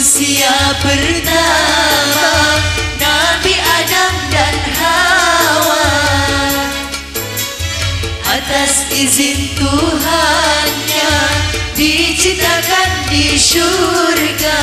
Manusia pertama Nabi Adam dan Hawa. Atas izin Tuhannya Diciptakan di surga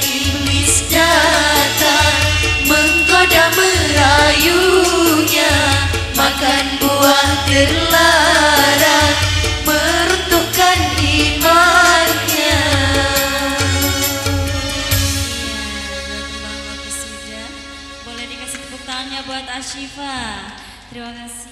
iblis datang Menggoda merayunya Makan buah terlarang Meruntuhkan imannya boleh dikasih tepuk tangannya buat Ashifa. Terima kasih.